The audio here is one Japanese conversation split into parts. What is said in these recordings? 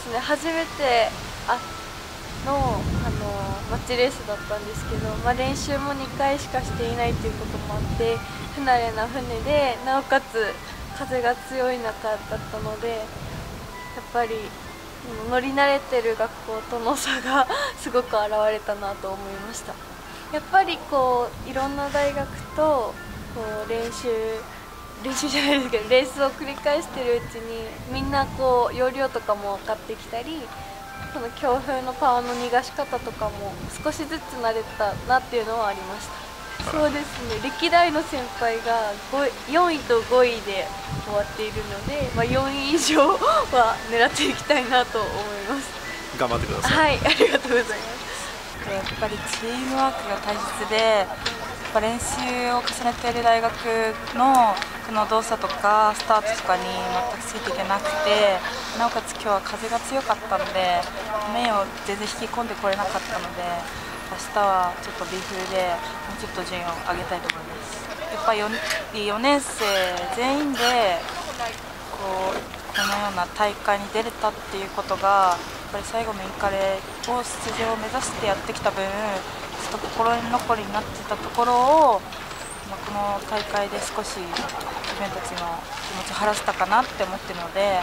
ですね。初めてあのあのマッチレースだったんですけど、まあ、練習も2回しかしていないということもあって不慣れな船でなおかつ風が強い中だったのでやっぱり乗り慣れてる学校との差が すごく現れたなと思いました。やっぱりこういろんな大学とこう練習練習じゃないですけどレースを繰り返してるうちにみんなこう要領とかも分かってきたりその強風のパワーの逃がし方とかも少しずつ慣れたなっていうのはありました。そうですね。歴代の先輩が4位と5位で終わっているので、まあ、4位以上は狙っていきたいなと思います。頑張ってください。はい。ありがとうございます。やっぱりチームワークが大切でぱ練習を重ねている大学のこの動作とかスタートとかに全くついていけなくてなおかつ今日は風が強かったので面を全然引き込んでこれなかったので明日はちょっと B フルでもうちょっと順位を上げたいと思います。やっぱり 4, 4年生全員でこうこのような大会に出れたっていうことがやっぱり最後のインカレを出場を目指してやってきた分と心残りになってたところを、まあ、この大会で少し自分たちの気持ちを晴らせたかなって思ってるので、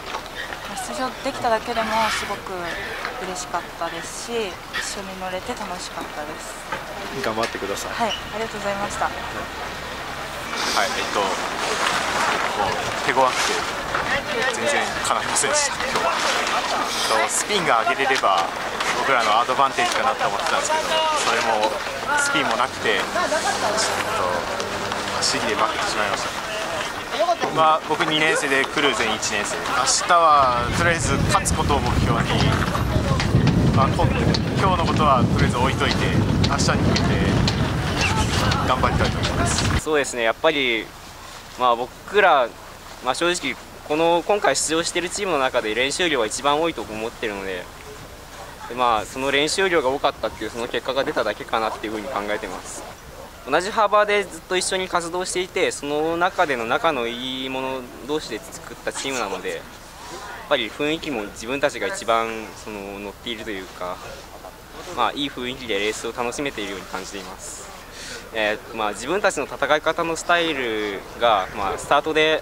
まあ、出場できただけでもすごく嬉しかったです。し一緒に乗れて楽しかったです。頑張ってください。はいありがとうございました。はいえっと手強くて全然かないませんでした今日はスピンが上げれれば僕らのアドバンテージかなと思ってたんですけどそれもスピンもなくてちょっと試技で負けてしまいましたまあ、僕2年生でクルーゼン1年生明日はとりあえず勝つことを目標に、まあ、今日のことはとりあえず置いといて明日に向けて頑張りたいと思いますそうですね。やっぱり、まあ、僕ら、まあ、正直この今回出場しているチームの中で練習量が一番多いと思ってるのででまあその練習量が多かったっていうその結果が出ただけかなっていうふうに考えてます。同じ幅でずっと一緒に活動していてその中での仲のいい者同士で作ったチームなのでやっぱり雰囲気も自分たちが一番その乗っているというか、まあ、いい雰囲気でレースを楽しめているように感じています、えー、まあ、自分たちの戦い方のスタイルが、まあ、スタートで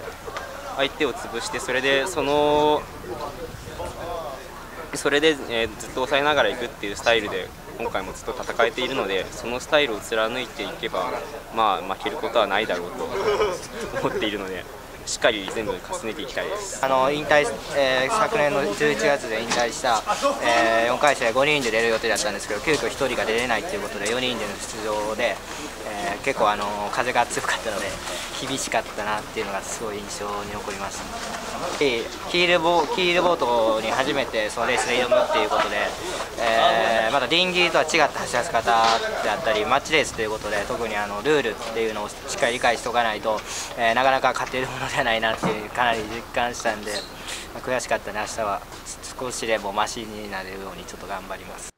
相手を潰してそれでそのそれで、えー、ずっと抑えながらいくっていうスタイルで今回もずっと戦えているのでそのスタイルを貫いていけば、まあ、負けることはないだろうと思っているので。しっかり全部重ねていきたいです。あの引退、えー、昨年の11月で引退した、えー、4回戦5人で出る予定だったんですけど急遽1人が出れないということで4人での出場で、結構あの風が強かったので厳しかったなっていうのがすごい印象に残りましたキールボキールボートに初めてそのレースで挑むっていうことで、えー、まだディンギーとは違った走らせ方であったりマッチレースということで特にあのルールっていうのをしっかり理解しておかないと、えー、なかなか勝てるものじゃないなっていうかなり実感したんで、ま、悔しかったね明日は。少しでもマシになれるようにちょっと頑張ります。